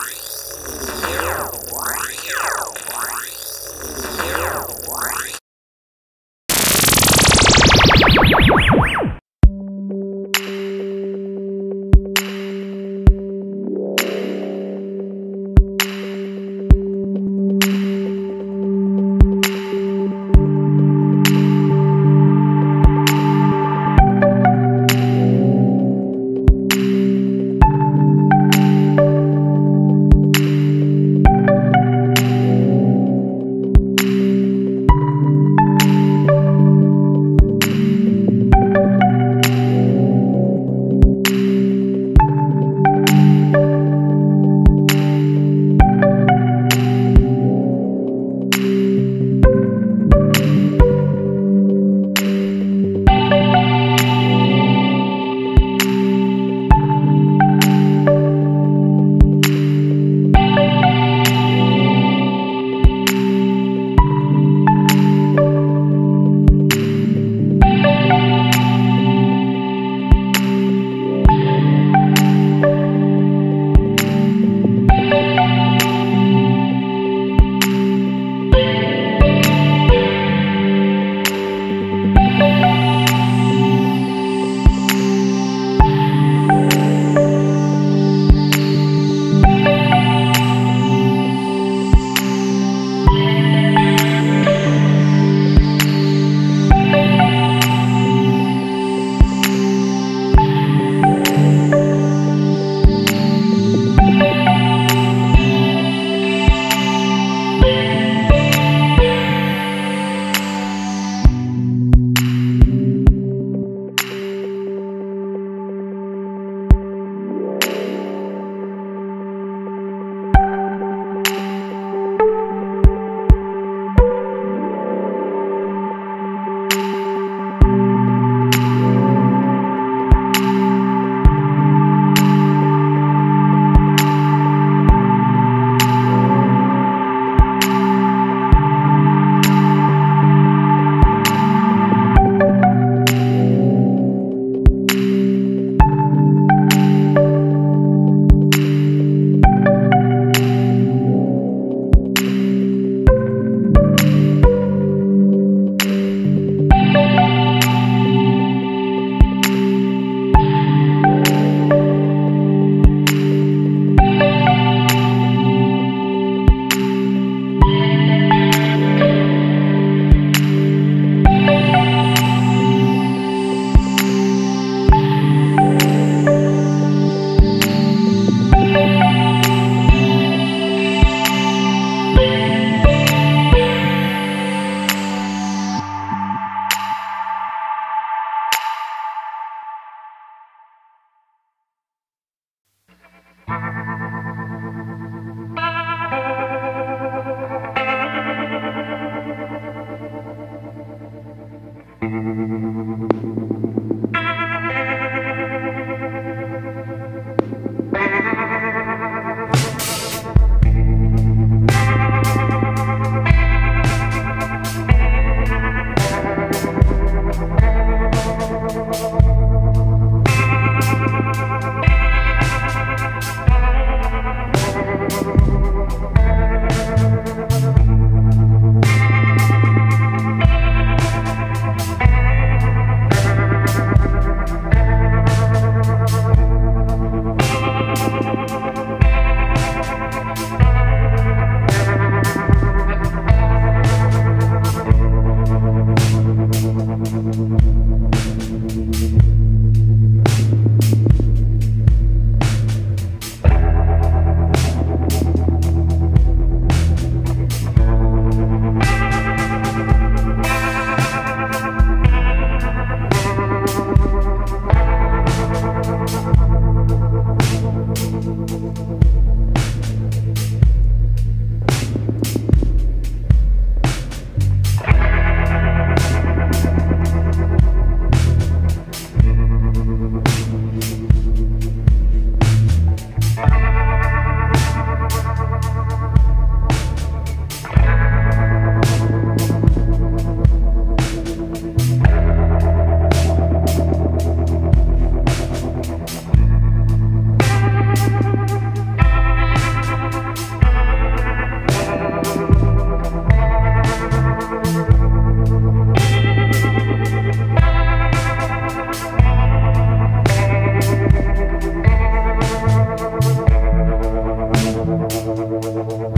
Thank